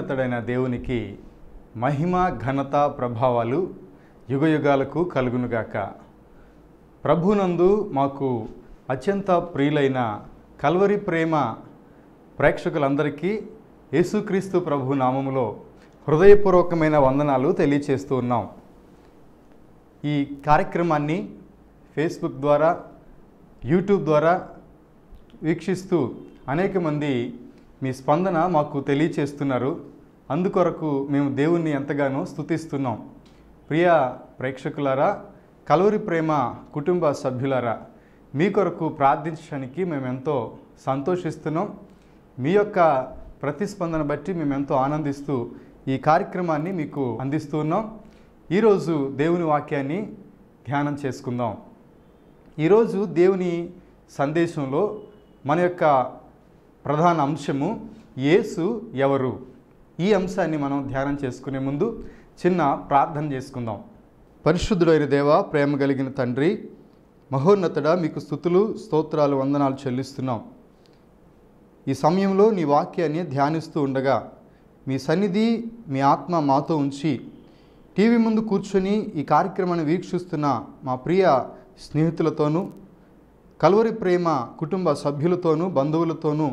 మహోన్నతుడైన దేవునికి మహిమ ఘనత ప్రభావాలు యుగయుగాలకు కలుగునుగాక. ప్రభునందు మాకు అత్యంత ప్రియులైన కల్వరి ప్రేమ ప్రేక్షకులందరికీ యేసుక్రీస్తు ప్రభు నామములో హృదయపూర్వకమైన వందనాలు తెలియచేస్తూ ఉన్నాం. ఈ కార్యక్రమాన్ని ఫేస్బుక్ ద్వారా యూట్యూబ్ ద్వారా వీక్షిస్తూ అనేక మంది మీ స్పందన మాకు తెలియచేస్తున్నారు. అందుకొరకు మేము దేవుణ్ణి ఎంతగానో స్తుతిస్తున్నాం. ప్రియ ప్రేక్షకులారా కలవరి ప్రేమ కుటుంబ సభ్యులారా మీ కొరకు ప్రార్థించడానికి మేము ఎంతో సంతోషిస్తున్నాం. మీ యొక్క ప్రతిస్పందన బట్టి మేము ఎంతో ఆనందిస్తూ ఈ కార్యక్రమాన్ని మీకు అందిస్తూ ఉన్నాం ఈరోజు దేవుని వాక్యాన్ని ధ్యానం చేసుకుందాం. ఈరోజు దేవుని సందేశంలో మన యొక్క ప్రధాన అంశము యేసు ఎవరు? ఈ అంశాన్ని మనం ధ్యానం చేసుకునే ముందు చిన్న ప్రార్థన చేసుకుందాం. పరిశుద్ధుడైన దేవ ప్రేమ కలిగిన తండ్రి మహోన్నతుడ మీకు స్థుతులు స్తోత్రాలు వందనాలు చెల్లిస్తున్నాం. ఈ సమయంలో నీ వాక్యాన్ని ధ్యానిస్తూ ఉండగా మీ సన్నిధి మీ ఆత్మ మాతో ఉంచి టీవీ ముందు కూర్చొని ఈ కార్యక్రమాన్ని వీక్షిస్తున్న మా ప్రియ స్నేహితులతోనూ కలువరి ప్రేమ కుటుంబ సభ్యులతోనూ బంధువులతోనూ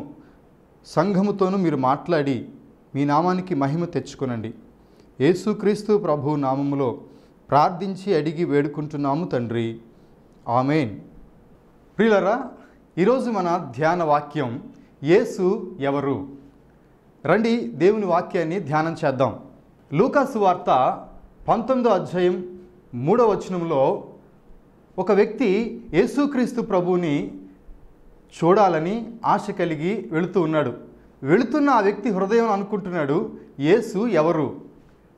సంఘముతోనూ మీరు మాట్లాడి మీ నామానికి మహిమ తెచ్చుకొనండి. యేసుక్రీస్తు ప్రభు నామములో ప్రార్థించి అడిగి వేడుకుంటున్నాము తండ్రి. ఆమెన్. ప్రియులరా ఈరోజు మన ధ్యాన వాక్యం యేసు ఎవరు? రండి దేవుని వాక్యాన్ని ధ్యానం చేద్దాం. లూకాసు వార్త పంతొమ్మిదో అధ్యాయం మూడో వచనంలో ఒక వ్యక్తి యేసుక్రీస్తు ప్రభువుని చూడాలని ఆశ కలిగి వెళుతూ ఉన్నాడు. వెళుతున్న ఆ వ్యక్తి హృదయం అనుకుంటున్నాడు యేసు ఎవరు?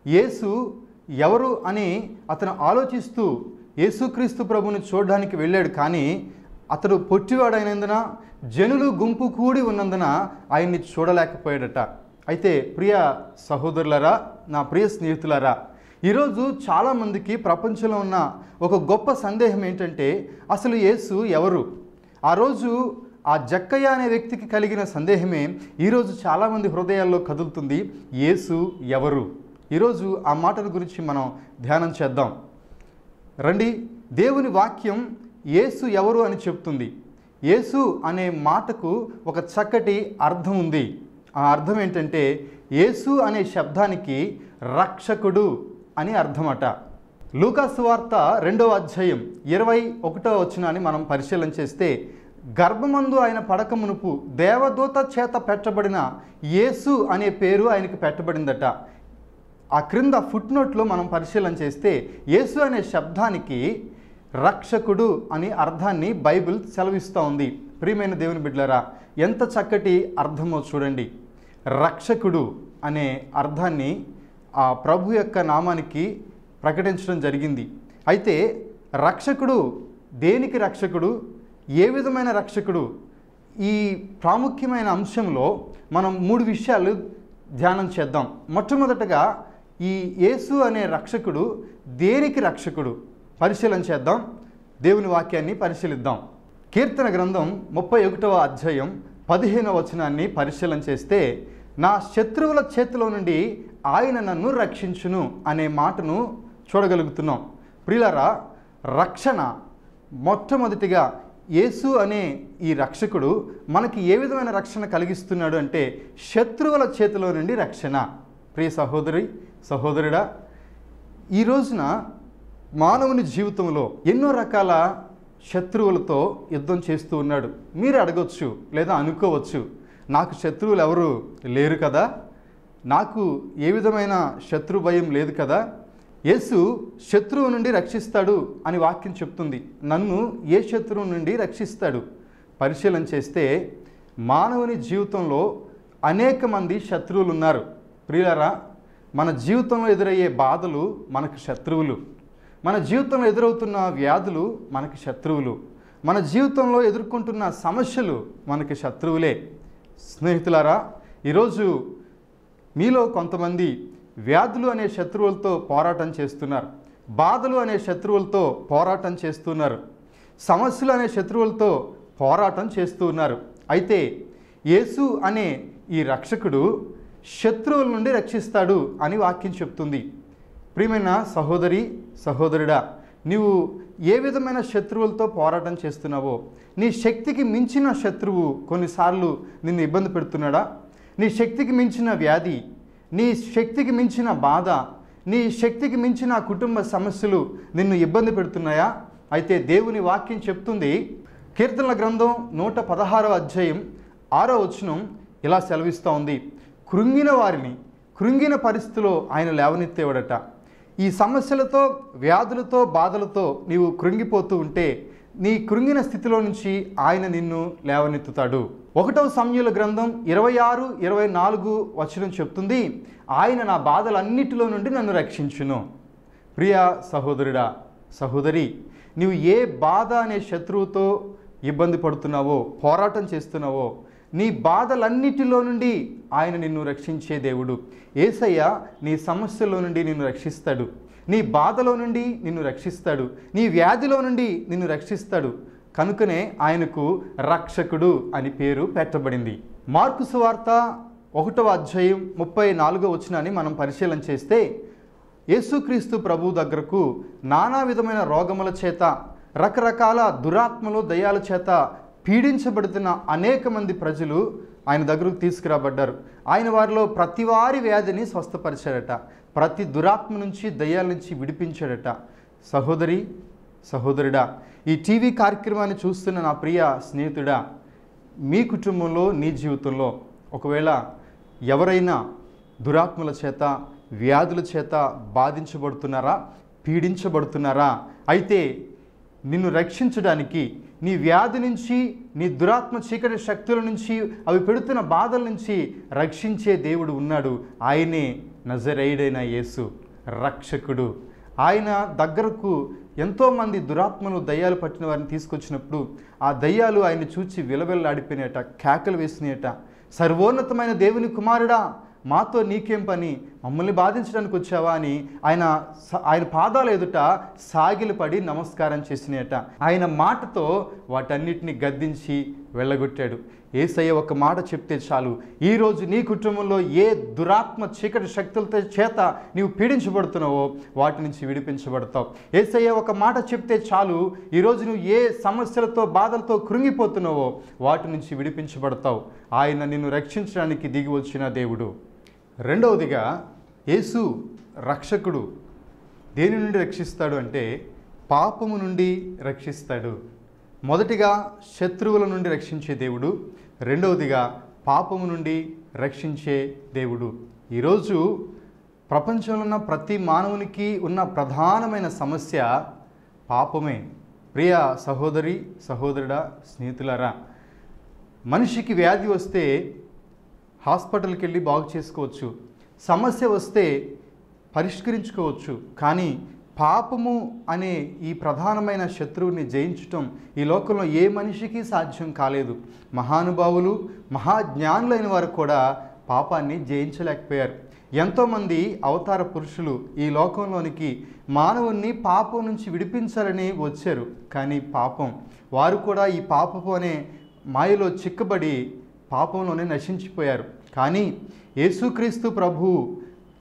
యేసు ఎవరు? అని అతను ఆలోచిస్తూ యేసుక్రీస్తు ప్రభుని చూడడానికి వెళ్ళాడు. కానీ అతడు పొట్టివాడైనందున జనులు గుంపు కూడి ఉన్నందున ఆయన్ని చూడలేకపోయాడట. అయితే ప్రియ సహోదరులరా నా ప్రియ స్నేహితులరా ఈరోజు చాలామందికి ప్రపంచంలో ఉన్న ఒక గొప్ప సందేహం ఏంటంటే అసలు యేసు ఎవరు? ఆ రోజు ఆ జక్కయ్య అనే వ్యక్తికి కలిగిన సందేహమే ఈరోజు చాలామంది హృదయాల్లో కదులుతుంది. యేసు ఎవరు? ఈరోజు ఆ మాటల గురించి మనం ధ్యానం చేద్దాం. రండి దేవుని వాక్యం యేసు ఎవరు అని చెప్తుంది. యేసు అనే మాటకు ఒక చక్కటి అర్థం ఉంది. ఆ అర్థం ఏంటంటే యేసు అనే శబ్దానికి రక్షకుడు అని అర్థమట. లూకాసు వార్త రెండవ అధ్యాయం ఇరవై ఒకటో వచ్చినాన్ని మనం పరిశీలన చేస్తే గర్భమందు ఆయన పడక మునుపు దేవదూత చేత పెట్టబడిన యేసు అనే పేరు ఆయనకు పెట్టబడిందట. ఆ క్రింద ఫుట్ నోట్లో మనం పరిశీలన చేస్తే యేసు అనే శబ్దానికి రక్షకుడు అని అర్థాన్ని బైబిల్ సెలవిస్తూ ఉంది. ప్రియమైన దేవుని బిడ్డలరా ఎంత చక్కటి అర్థమో చూడండి. రక్షకుడు అనే అర్థాన్ని ఆ ప్రభు యొక్క నామానికి ప్రకటించడం జరిగింది. అయితే రక్షకుడు దేనికి రక్షకుడు? ఏ విధమైన రక్షకుడు? ఈ ప్రాముఖ్యమైన అంశంలో మనం మూడు విషయాలు ధ్యానం చేద్దాం. మొట్టమొదటగా ఈ యేసు అనే రక్షకుడు దేనికి రక్షకుడు? పరిశీలన చేద్దాం. దేవుని వాక్యాన్ని పరిశీలిద్దాం. కీర్తన గ్రంథం ముప్పై ఒకటవ అధ్యాయం పదిహేనవ వచనాన్ని పరిశీలన చేస్తే నా శత్రువుల చేతిలో నుండి ఆయన నన్ను రక్షించును అనే మాటను చూడగలుగుతున్నాం. ప్రియులరా రక్షణ మొట్టమొదటిగా యేసు అనే ఈ రక్షకుడు మనకి ఏ విధమైన రక్షణ కలిగిస్తున్నాడు అంటే శత్రువుల చేతిలో నుండి రక్షణ. ప్రియ సహోదరి సహోదరుడా ఈ రోజున మానవుని జీవితంలో ఎన్నో రకాల శత్రువులతో యుద్ధం చేస్తూ ఉన్నాడు. మీరు అడగొచ్చు లేదా అనుకోవచ్చు నాకు శత్రువులు ఎవరు లేరు కదా? నాకు ఏ విధమైన శత్రు భయం లేదు కదా? యేసు శత్రువు నుండి రక్షిస్తాడు అని వాక్యం చెప్తుంది. నన్ను ఏ శత్రువు నుండి రక్షిస్తాడు? పరిశీలన చేస్తే మానవుని జీవితంలో అనేక మంది శత్రువులు ఉన్నారు ప్రియులరా మన జీవితంలో ఎదురయ్యే బాధలు మనకు శత్రువులు. మన జీవితంలో ఎదురవుతున్న వ్యాధులు మనకి శత్రువులు. మన జీవితంలో ఎదుర్కొంటున్న సమస్యలు మనకి శత్రువులే. స్నేహితులారా ఈరోజు మీలో కొంతమంది వ్యాధులు అనే శత్రువులతో పోరాటం చేస్తున్నారు. బాధలు అనే శత్రువులతో పోరాటం చేస్తున్నారు. సమస్యలు అనే శత్రువులతో పోరాటం చేస్తూ ఉన్నారు అయితే యేసు అనే ఈ రక్షకుడు శత్రువుల నుండి రక్షిస్తాడు అని వాక్యం చెప్తుంది. ప్రియమైన సహోదరి సహోదరుడా నీవు ఏ విధమైన శత్రువులతో పోరాటం చేస్తున్నావో నీ శక్తికి మించిన శత్రువు కొన్నిసార్లు నిన్ను ఇబ్బంది పెడుతున్నాడా? నీ శక్తికి మించిన వ్యాధి నీ శక్తికి మించిన బాధ నీ శక్తికి మించిన కుటుంబ సమస్యలు నిన్ను ఇబ్బంది పెడుతున్నాయా? అయితే దేవుని వాక్యం చెప్తుంది కీర్తనల గ్రంథం నూట పదహారవ అధ్యాయం ఆరో వచనం ఇలా సెలవిస్తూ ఉంది. కృంగిన వారిని కృంగిన పరిస్థితిలో ఆయన లేవనెత్తేవాడట. ఈ సమస్యలతో వ్యాధులతో బాధలతో నీవు కృంగిపోతూ ఉంటే నీ కృంగిన స్థితిలో నుంచి ఆయన నిన్ను లేవనెత్తుతాడు. ఒకటవ సమయుల గ్రంథం ఇరవై ఆరు ఇరవై నాలుగు వచనం చెప్తుంది ఆయన నా బాధలన్నిటిలో నుండి నన్ను రక్షించును. ప్రియ సహోదరుడా సహోదరి నీవు ఏ బాధ అనే శత్రువుతో ఇబ్బంది పడుతున్నావో పోరాటం చేస్తున్నావో నీ బాధలన్నిటిలో నుండి ఆయన నిన్ను రక్షించే దేవుడు. ఏసయ్య నీ సమస్యలో నుండి నిన్ను రక్షిస్తాడు. నీ బాధలో నుండి నిన్ను రక్షిస్తాడు. నీ వ్యాధిలో నుండి నిన్ను రక్షిస్తాడు. కనుకనే ఆయనకు రక్షకుడు అని పేరు పెట్టబడింది. మార్కు సువార్త ఒకటవ అధ్యాయం ముప్పై నాలుగో వచనాన్ని మనం పరిశీలన చేస్తే యేసుక్రీస్తు ప్రభు దగ్గరకు నానా విధమైన రోగముల చేత రకరకాల దురాత్మలు దయాల చేత పీడించబడుతున్న అనేక మంది ప్రజలు ఆయన దగ్గరకు తీసుకురాబడ్డారు. ఆయన వారిలో ప్రతివారి వ్యాధిని స్వస్థపరిచారట. ప్రతి దురాత్మ నుంచి దయ్యాల నుంచి విడిపించాడట. సహోదరి సహోదరుడా ఈ టీవీ కార్యక్రమాన్ని చూస్తున్న నా ప్రియ స్నేహితుడా మీ కుటుంబంలో నీ జీవితంలో ఒకవేళ ఎవరైనా దురాత్మల చేత వ్యాధుల చేత బాధించబడుతున్నారా పీడించబడుతున్నారా అయితే నిన్ను రక్షించడానికి నీ వ్యాధి నుంచి నీ దురాత్మ చీకటి శక్తుల నుంచి అవి పెడుతున్న బాధల నుంచి రక్షించే దేవుడు ఉన్నాడు. ఆయనే నజరైడైన యేసు రక్షకుడు. ఆయన దగ్గరకు ఎంతోమంది దురాత్మలు దయ్యాలు పట్టిన వారిని తీసుకొచ్చినప్పుడు ఆ దయ్యాలు ఆయన చూచి విలవెల్లాడిపోయినట కేకలు వేసినాయట. సర్వోన్నతమైన దేవుని కుమారుడా మాతో నీకేం పని? మమ్మల్ని బాధించడానికి వచ్చావా అని ఆయన స- ఆయన పాదాల ఎదుట సాగిలపడి నమస్కారం చేసినట ఆయన మాటతో వాటన్నిటిని గద్దించి వెళ్ళగొట్టాడు. ఏసయ్య ఒక మాట చెప్తే చాలు ఈరోజు నీ కుటుంబంలో ఏ దురాత్మ చీకటి శక్తులతో చేత నీవు పీడించబడుతున్నావో వాటి నుంచి విడిపించబడతావు. ఏసయ్య ఒక మాట చెప్తే చాలు ఈరోజు నువ్వు ఏ సమస్యలతో బాధలతో కృంగిపోతున్నావో వాటి నుంచి విడిపించబడతావు. ఆయన నిన్ను రక్షించడానికి దిగి వచ్చిన దేవుడు. రెండవదిగా యేసు రక్షకుడు. దేని నుండి రక్షిస్తాడు అంటే పాపము నుండి రక్షిస్తాడు. మొదటిగా శత్రువుల నుండి రక్షించే దేవుడు రెండవదిగా పాపము నుండి రక్షించే దేవుడు. ఈరోజు ప్రపంచంలో ఉన్న ప్రతి మానవునికి ఉన్న ప్రధానమైన సమస్య పాపమే. ప్రియ సహోదరి సహోదరుడా స్నేహితులరా మనిషికి వ్యాధి వస్తే హాస్పిటల్కి వెళ్ళి బాగు చేసుకోవచ్చు. సమస్య వస్తే పరిష్కరించుకోవచ్చు. కానీ పాపము అనే ఈ ప్రధానమైన శత్రువుని జయించటం ఈ లోకంలో ఏ మనిషికి సాధ్యం కాలేదు. మహానుభావులు మహాజ్ఞానులైన వారు కూడా పాపాన్ని జయించలేకపోయారు. ఎంతోమంది అవతార పురుషులు ఈ లోకంలోనికి మానవుణ్ణి పాపం నుంచి విడిపించాలని వచ్చారు. కానీ పాపం వారు కూడా ఈ పాపపు అనే మాయలో చిక్కబడి పాపంలోనే నశించిపోయారు. కానీ యేసుక్రీస్తు ప్రభు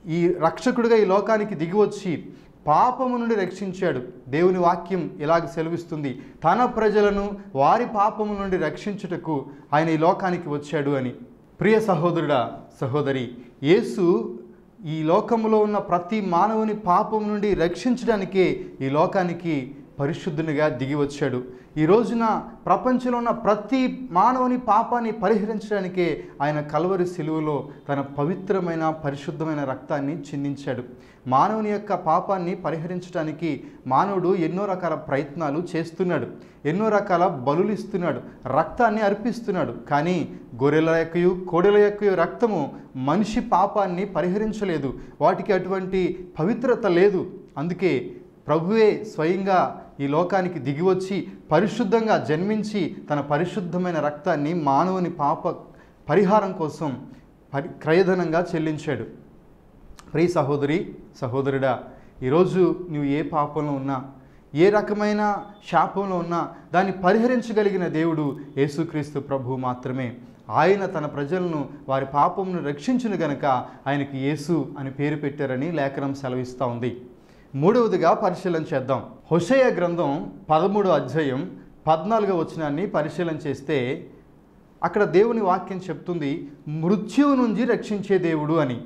ఈ రక్షకుడిగా ఈ లోకానికి దిగివచ్చి పాపము నుండి రక్షించాడు. దేవుని వాక్యం ఇలాగ సెలవిస్తుంది. తన ప్రజలను వారి పాపము నుండి రక్షించుటకు ఆయన ఈ లోకానికి వచ్చాడు అని. ప్రియ సహోదరుడా సహోదరి యేసు ఈ లోకములో ఉన్న ప్రతి మానవుని పాపం నుండి రక్షించడానికే ఈ లోకానికి పరిశుద్ధునిగా దిగి వచ్చాడు. ఈ రోజున ప్రపంచంలో ఉన్న ప్రతి మానవుని పాపాన్ని పరిహరించడానికే ఆయన కలవరి సిలువలో తన పవిత్రమైన పరిశుద్ధమైన రక్తాన్ని చిందించాడు. మానవుని యొక్క పాపాన్ని పరిహరించడానికి మానవుడు ఎన్నో రకాల ప్రయత్నాలు చేస్తున్నాడు. ఎన్నో రకాల బలులు ఇస్తున్నాడు. రక్తాన్ని అర్పిస్తున్నాడు. కానీ గొర్రెల యొక్కయు కోడెల యొక్కయు రక్తము మనిషి పాపాన్ని పరిహరించలేదు. వాటికి అటువంటి పవిత్రత లేదు. అందుకే ప్రభువే స్వయంగా ఈ లోకానికి దిగివచ్చి పరిశుద్ధంగా జన్మించి తన పరిశుద్ధమైన రక్తాన్ని మానవుని పాప పరిహారం కోసం పరి క్రయధనంగా చెల్లించాడు. ప్రియ సహోదరి సహోదరుడా ఈరోజు నువ్వు ఏ పాపంలో ఉన్నా ఏ రకమైన శాపంలో ఉన్నా దాన్ని పరిహరించగలిగిన దేవుడు యేసుక్రీస్తు ప్రభు మాత్రమే. ఆయన తన ప్రజలను వారి పాపమును రక్షించిన గనక ఆయనకి యేసు అని పేరు పెట్టారని లేఖనం సెలవిస్తూ ఉంది. మూడవదిగా పరిశీలన చేద్దాం. హుషయ గ్రంథం పదమూడు అధ్యాయం పద్నాలుగో వచనాన్ని పరిశీలన చేస్తే అక్కడ దేవుని వాక్యం చెప్తుంది మృత్యువు నుంచి రక్షించే దేవుడు అని.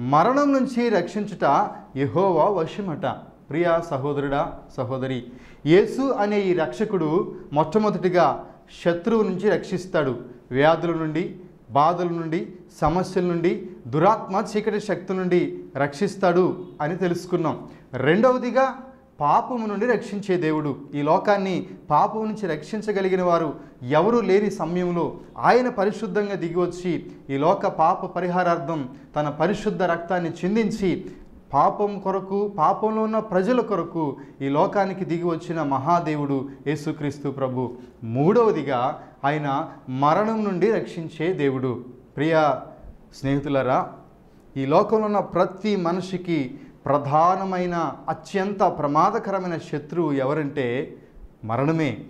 మరణం నుంచి రక్షించుట యహోవా వశమట. ప్రియా సహోదరుడా సహోదరి యేసు అనే ఈ రక్షకుడు మొట్టమొదటిగా శత్రువు నుంచి రక్షిస్తాడు. వ్యాధుల నుండి బాధల నుండి సమస్యల నుండి దురాత్మ చీకటి శక్తి నుండి రక్షిస్తాడు అని తెలుసుకున్నాం. రెండవదిగా పాపము నుండి రక్షించే దేవుడు. ఈ లోకాన్ని పాపం నుంచి రక్షించగలిగిన వారు ఎవరూ లేని సమయంలో ఆయన పరిశుద్ధంగా దిగివచ్చి ఈ లోక పాప పరిహారార్థం తన పరిశుద్ధ రక్తాన్ని చిందించి పాపం కొరకు పాపంలో ఉన్న ప్రజల కొరకు ఈ లోకానికి దిగి వచ్చిన మహాదేవుడు యేసుక్రీస్తు ప్రభు. మూడవదిగా ఆయన మరణం నుండి రక్షించే దేవుడు. ప్రియ స్నేహితులరా ఈ లోకంలో ఉన్న ప్రతి మనిషికి ప్రధానమైన అత్యంత ప్రమాదకరమైన శత్రువు ఎవరంటే మరణమే.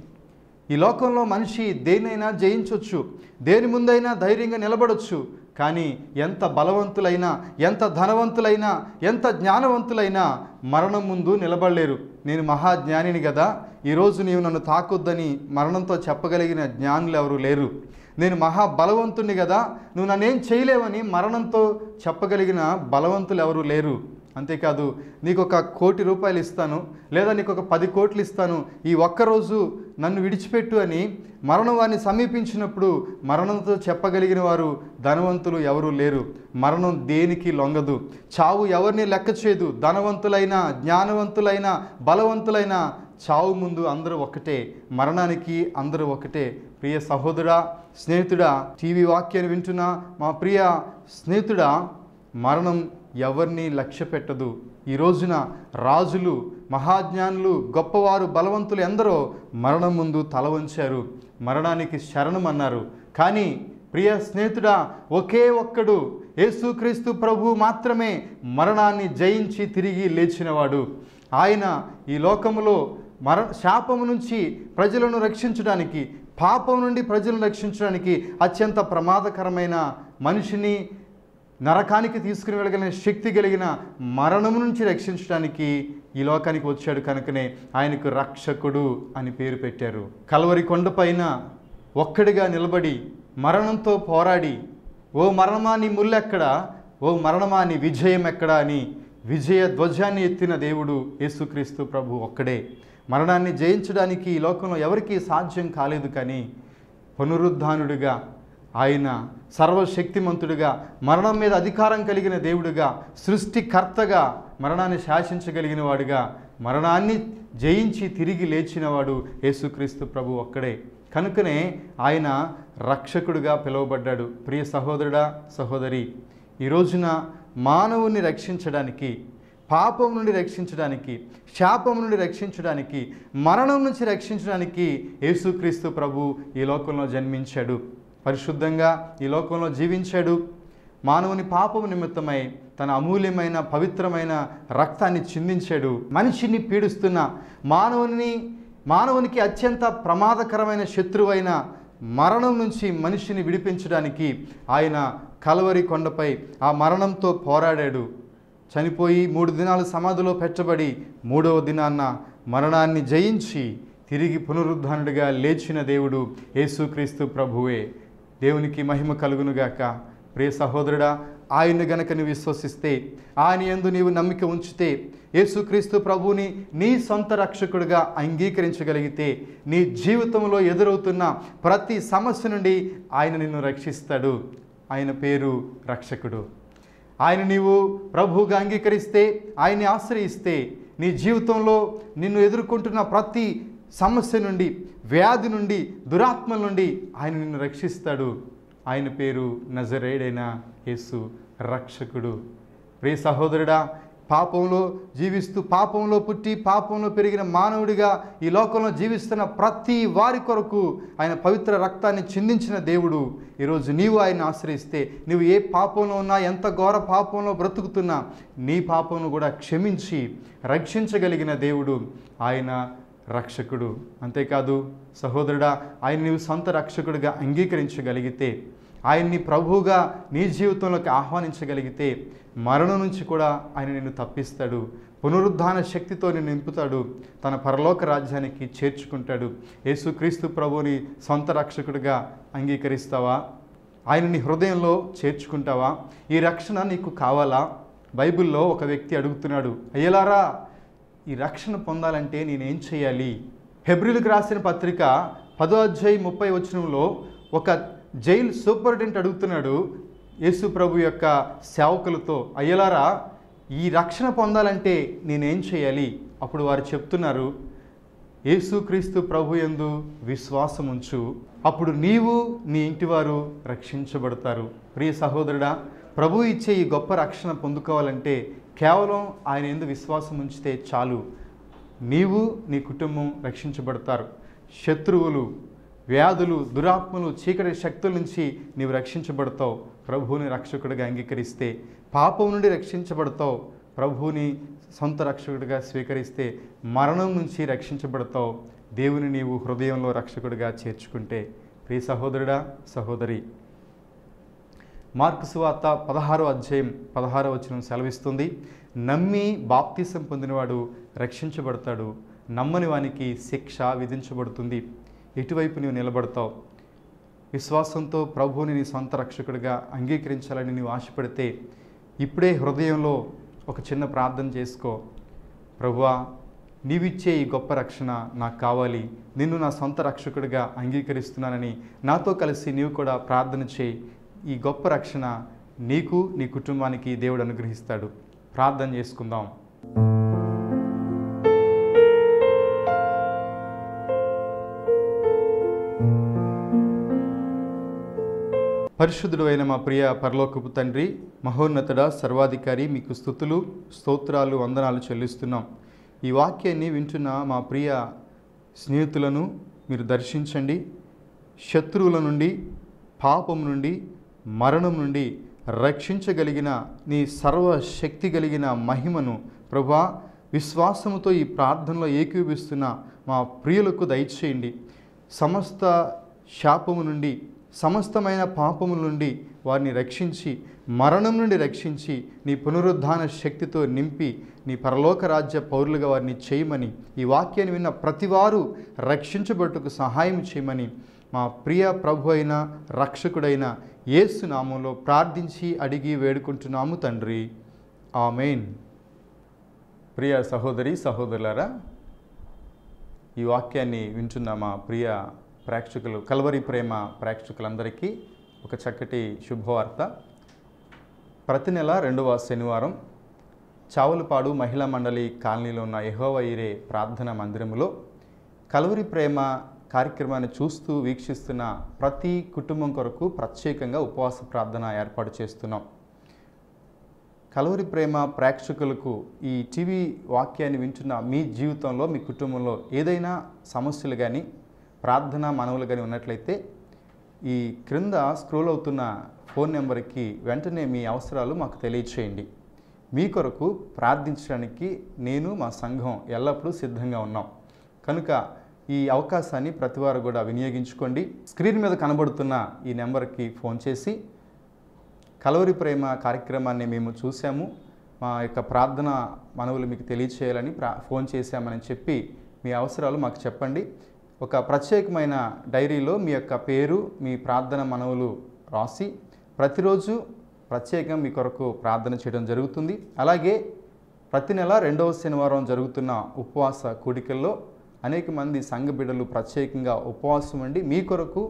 ఈ లోకంలో మనిషి దేనైనా జయించవచ్చు దేని ముందైనా ధైర్యంగా నిలబడొచ్చు కానీ ఎంత బలవంతులైనా ఎంత ధనవంతులైనా ఎంత జ్ఞానవంతులైనా మరణం ముందు నిలబడలేరు. నేను మహాజ్ఞానిని కదా ఈరోజు నీవు నన్ను తాకొద్దని మరణంతో చెప్పగలిగిన జ్ఞానులు ఎవరు లేరు. నేను మహా కదా నువ్వు నన్నేం చేయలేవని మరణంతో చెప్పగలిగిన బలవంతులు ఎవరు లేరు. అంతేకాదు నీకు ఒక కోటి రూపాయలు ఇస్తాను లేదా నీకు ఒక పది కోట్లు ఇస్తాను ఈ ఒక్కరోజు నన్ను విడిచిపెట్టు అని మరణం వారిని సమీపించినప్పుడు మరణంతో చెప్పగలిగిన వారు ధనవంతులు ఎవరూ లేరు. మరణం దేనికి లొంగదు. చావు ఎవరిని లెక్క చేయదు. ధనవంతులైన జ్ఞానవంతులైన బలవంతులైన చావు ముందు అందరూ ఒకటే మరణానికి అందరూ ఒకటే ప్రియ సహోదరా స్నేహితుడా టీవీ వాక్యాన్ని వింటున్నా మా ప్రియ స్నేహితుడా మరణం ఎవరిని లక్ష్య పెట్టదు. ఈ రోజున రాజులు మహాజ్ఞానులు గొప్పవారు బలవంతులు ఎందరో మరణం ముందు తల వంచారు. మరణానికి శరణం అన్నారు. కానీ ప్రియ స్నేహితుడా ఒకే ఒక్కడు యేసుక్రీస్తు ప్రభు మాత్రమే మరణాన్ని జయించి తిరిగి లేచినవాడు. ఆయన ఈ లోకములో మర శాపము నుంచి ప్రజలను రక్షించడానికి పాపం నుండి ప్రజలను రక్షించడానికి అత్యంత ప్రమాదకరమైన మనిషిని నరకానికి తీసుకుని వెళ్ళగలిగిన శక్తి కలిగిన మరణం నుంచి రక్షించడానికి ఈ లోకానికి వచ్చాడు కనుకనే ఆయనకు రక్షకుడు అని పేరు పెట్టారు. కలవరి కొండపైన ఒక్కడిగా నిలబడి మరణంతో పోరాడి ఓ మరణమా నీ ముల్లెక్కడ? ఓ మరణమా నీ విజయం ఎక్కడ అని విజయ ధ్వజాన్ని ఎత్తిన దేవుడు యేసుక్రీస్తు ప్రభు ఒక్కడే. మరణాన్ని జయించడానికి ఈ లోకంలో ఎవరికీ సాధ్యం కాలేదు కానీ పునరుద్ధానుడిగా ఆయన సర్వశక్తిమంతుడిగా మరణం మీద అధికారం కలిగిన దేవుడిగా సృష్టికర్తగా మరణాన్ని శాసించగలిగిన వాడుగా మరణాన్ని జయించి తిరిగి లేచినవాడు యేసుక్రీస్తు ప్రభు ఒక్కడే. కనుకనే ఆయన రక్షకుడుగా పిలువబడ్డాడు. ప్రియ సహోదరుడా సహోదరి ఈ రోజున మానవుని రక్షించడానికి పాపం నుండి రక్షించడానికి శాపం నుండి రక్షించడానికి మరణం నుంచి రక్షించడానికి యేసుక్రీస్తు ప్రభు ఈ లోకంలో జన్మించాడు. పరిశుద్ధంగా ఈ లోకంలో జీవించాడు. మానవుని పాపము నిమిత్తమై తన అమూల్యమైన పవిత్రమైన రక్తాన్ని చిందించాడు. మనిషిని పీడిస్తున్న మానవుని మానవునికి అత్యంత ప్రమాదకరమైన శత్రువైన మరణం నుంచి మనిషిని విడిపించడానికి ఆయన కలవరి కొండపై ఆ మరణంతో పోరాడాడు. చనిపోయి మూడు దినాలు సమాధిలో పెట్టబడి మూడవ దినాన్న మరణాన్ని జయించి తిరిగి పునరుద్ధానుడిగా లేచిన దేవుడు యేసుక్రీస్తు ప్రభువే. దేవునికి మహిమ కలుగునుగాక. ప్రియ సహోదరుడా ఆయన గనక నువ్వు విశ్వసిస్తే ఆయన యందు నీవు నమ్మిక ఉంచితే యేసుక్రీస్తు ప్రభువుని నీ సొంత రక్షకుడిగా అంగీకరించగలిగితే నీ జీవితంలో ఎదురవుతున్న ప్రతి సమస్య నుండి ఆయన నిన్ను రక్షిస్తాడు. ఆయన పేరు రక్షకుడు. ఆయన నీవు ప్రభువుగా అంగీకరిస్తే ఆయన్ని ఆశ్రయిస్తే నీ జీవితంలో నిన్ను ఎదుర్కొంటున్న ప్రతి సమస్య నుండి వ్యాధి నుండి దురాత్మల నుండి ఆయన నిన్ను రక్షిస్తాడు. ఆయన పేరు నజరేడైన యేసు రక్షకుడు. ప్రే సహోదరుడా పాపంలో జీవిస్తూ పాపంలో పుట్టి పాపంలో పెరిగిన మానవుడిగా ఈ లోకంలో జీవిస్తున్న ప్రతి వారి కొరకు ఆయన పవిత్ర రక్తాన్ని చిందించిన దేవుడు. ఈరోజు నీవు ఆయన ఆశ్రయిస్తే నువ్వు ఏ పాపంలో ఉన్నా ఎంత ఘోర పాపంలో బ్రతుకుతున్నా నీ పాపంను కూడా క్షమించి రక్షించగలిగిన దేవుడు. ఆయన రక్షకుడు. అంతేకాదు సహోదరుడా ఆయన నీవు సొంత రక్షకుడిగా అంగీకరించగలిగితే ఆయన్ని ప్రభువుగా నీ జీవితంలోకి ఆహ్వానించగలిగితే మరణం నుంచి కూడా ఆయన నిన్ను తప్పిస్తాడు. పునరుద్ధాన శక్తితో నిన్ను నింపుతాడు. తన పరలోక రాజ్యానికి చేర్చుకుంటాడు. యేసుక్రీస్తు ప్రభువుని సొంత రక్షకుడిగా అంగీకరిస్తావా? ఆయన నీ హృదయంలో చేర్చుకుంటావా? ఈ రక్షణ నీకు కావాలా? బైబిల్లో ఒక వ్యక్తి అడుగుతున్నాడు అయ్యలారా ఈ రక్షణ పొందాలంటే నేనేం చేయాలి? హెబ్రిల్కి రాసిన పత్రిక పదో అధ్యాయ ముప్పై వచనంలో ఒక జైలు సూపరింటెండెంట్ అడుగుతున్నాడు యేసు ప్రభు యొక్క సేవకులతో అయ్యలారా ఈ రక్షణ పొందాలంటే నేనేం చేయాలి? అప్పుడు వారు చెప్తున్నారు యేసుక్రీస్తు ప్రభు ఎందు విశ్వాసం ఉంచు అప్పుడు నీవు నీ ఇంటివారు రక్షించబడతారు. ప్రియ సహోదరుడా ప్రభు ఇచ్చే ఈ గొప్ప రక్షణ పొందుకోవాలంటే కేవలం ఆయన ఎందు విశ్వాసం ఉంచితే చాలు. నీవు నీ కుటుంబం రక్షించబడతారు. శత్రువులు వ్యాధులు దురాత్మలు చీకటి శక్తుల నుంచి నీవు రక్షించబడతావు. ప్రభువుని రక్షకుడిగా అంగీకరిస్తే పాపం నుండి రక్షించబడతావు. ప్రభువుని సొంత రక్షకుడిగా స్వీకరిస్తే మరణం నుంచి రక్షించబడతావు. దేవుని నీవు హృదయంలో రక్షకుడిగా చేర్చుకుంటే. ప్రియ సహోదరుడా సహోదరి మార్కు సువార్త పదహారో అధ్యాయం పదహారో వచనం సెలవిస్తుంది. నమ్మి బాప్తీసం పొందినవాడు రక్షించబడతాడు. నమ్మని వానికి శిక్ష విధించబడుతుంది. ఎటువైపు నీవు నిలబడతావు? విశ్వాసంతో ప్రభువుని నీ సొంత రక్షకుడిగా అంగీకరించాలని నీవు ఆశపడితే ఇప్పుడే హృదయంలో ఒక చిన్న ప్రార్థన చేసుకో. ప్రభువా నీవిచ్చే ఈ గొప్ప రక్షణ నాకు కావాలి. నిన్ను నా సొంత రక్షకుడిగా అంగీకరిస్తున్నానని నాతో కలిసి నీవు కూడా ప్రార్థన చేయి. ఈ గొప్ప రక్షణ నీకు నీ కుటుంబానికి దేవుడు అనుగ్రహిస్తాడు. ప్రార్థన చేసుకుందాం. పరిశుద్ధుడు అయిన మా ప్రియ పరలోకపు తండ్రి మహోన్నతుడ సర్వాధికారి మీకు స్థుతులు స్తోత్రాలు వందనాలు చెల్లిస్తున్నాం. ఈ వాక్యాన్ని వింటున్న మా ప్రియ స్నేహితులను మీరు దర్శించండి. శత్రువుల నుండి పాపం నుండి మరణం నుండి రక్షించగలిగిన నీ సర్వశక్తి కలిగిన మహిమను ప్రభా విశ్వాసముతో ఈ ప్రార్థనలో ఏకీభిస్తున్న మా ప్రియులకు దయచేయండి. సమస్త శాపము నుండి సమస్తమైన పాపముల నుండి వారిని రక్షించి మరణం నుండి రక్షించి నీ పునరుద్ధాన శక్తితో నింపి నీ పరలోక రాజ్య పౌరులుగా వారిని చేయమని ఈ వాక్యాన్ని విన్న ప్రతివారు రక్షించబట్టుకు సహాయం చేయమని మా ప్రియ ప్రభు అయిన రక్షకుడైన యేసు నామంలో ప్రార్థించి అడిగి వేడుకుంటున్నాము తండ్రి. ఆమెన్. ప్రియ సహోదరి సహోదరులారా ఈ వాక్యాన్ని వింటున్న మా ప్రియ ప్రేక్షకులు కల్వరి ప్రేమ ప్రేక్షకులందరికీ ఒక చక్కటి శుభవార్త. ప్రతి నెల రెండవ శనివారం చావులపాడు మహిళా మండలి కాలనీలో ఉన్న యెహోవైరే ప్రార్థన మందిరంలో కలవరి ప్రేమ కార్యక్రమాన్ని చూస్తూ వీక్షిస్తున్న ప్రతి కుటుంబం కొరకు ప్రత్యేకంగా ఉపవాస ప్రార్థన ఏర్పాటు చేస్తున్నాం. కలవరి ప్రేమ ప్రేక్షకులకు ఈ టీవీ వాక్యాన్ని వింటున్న మీ జీవితంలో మీ కుటుంబంలో ఏదైనా సమస్యలు కానీ ప్రార్థన మనవులు కానీ ఉన్నట్లయితే ఈ క్రింద స్క్రోల్ అవుతున్న ఫోన్ నెంబర్కి వెంటనే మీ అవసరాలు మాకు తెలియచేయండి. మీ కొరకు ప్రార్థించడానికి నేను మా సంఘం ఎల్లప్పుడూ సిద్ధంగా ఉన్నాం. కనుక ఈ అవకాశాన్ని ప్రతివారు కూడా వినియోగించుకోండి. స్క్రీన్ మీద కనబడుతున్న ఈ నెంబర్కి ఫోన్ చేసి కలవరి ప్రేమ కార్యక్రమాన్ని మేము చూసాము మా యొక్క ప్రార్థన మనవులు మీకు తెలియచేయాలని ప్రా ఫోన్ చేశామని చెప్పి మీ అవసరాలు మాకు చెప్పండి. ఒక ప్రత్యేకమైన డైరీలో మీ యొక్క పేరు మీ ప్రార్థన మనవులు రాసి ప్రతిరోజు ప్రత్యేకంగా మీ కొరకు ప్రార్థన చేయడం జరుగుతుంది. అలాగే ప్రతి నెల రెండవ శనివారం జరుగుతున్న ఉపవాస కూడికల్లో అనేక మంది సంఘ బిడ్డలు ప్రత్యేకంగా ఉపవాసం ఉండి మీ కొరకు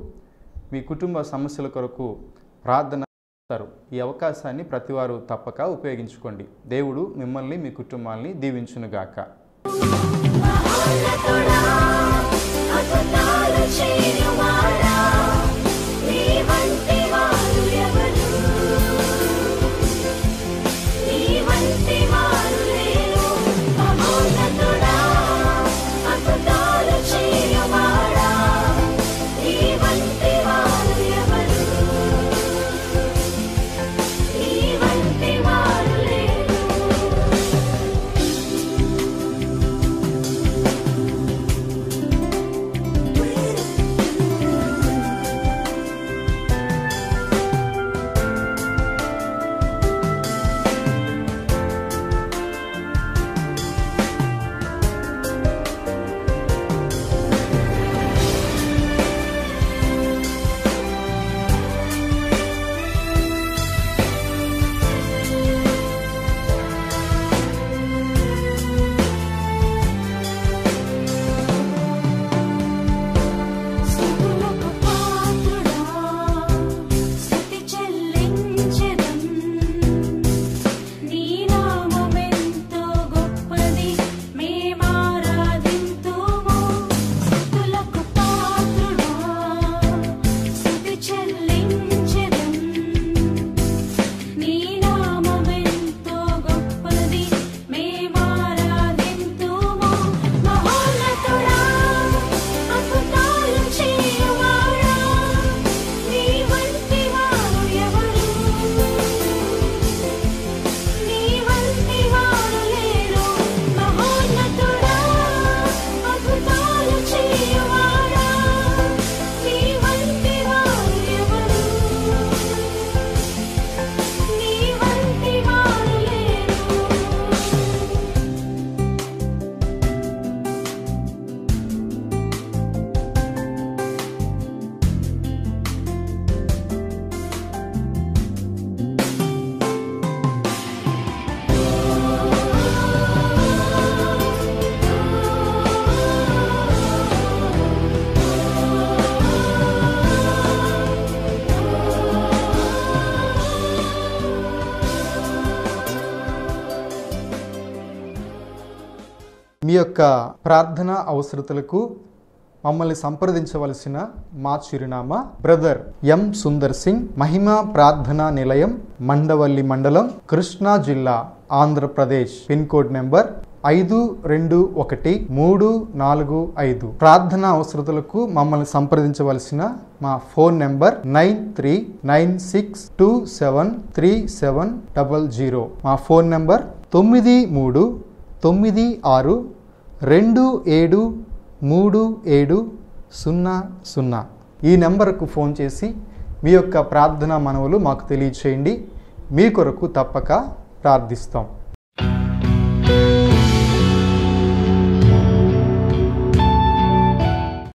మీ కుటుంబ సమస్యల కొరకు ప్రార్థన చేస్తారు ఈ అవకాశాన్ని ప్రతివారు తప్పక ఉపయోగించుకోండి దేవుడు మిమ్మల్ని మీ కుటుంబాన్ని దీవించునుగాక మీ యొక్క ప్రార్థన అవసరతలకు మమ్మల్ని సంప్రదించవలసిన మా చిరునామా బ్రదర్ ఎం సుందర్ సింగ్ మహిమా ప్రార్థనా నిలయం మండవల్లి మండలం కృష్ణా జిల్లా ఆంధ్రప్రదేశ్. పిన్ కోడ్ నెంబర్ ఐదు రెండు ఒకటి మూడు నాలుగు ఐదు. ప్రార్థన అవసరతలకు మమ్మల్ని సంప్రదించవలసిన మా phone number nine three nine six two seven three seven double zero. మా ఫోన్ నెంబర్ తొమ్మిది మూడు తొమ్మిది ఆరు రెండు ఏడు మూడు ఏడు సున్నా సున్నా ఈ నెంబర్కు ఫోన్ చేసి మీ యొక్క ప్రార్థనా మనవులు మాకు తెలియచేయండి. మీ కొరకు తప్పక ప్రార్థిస్తాం.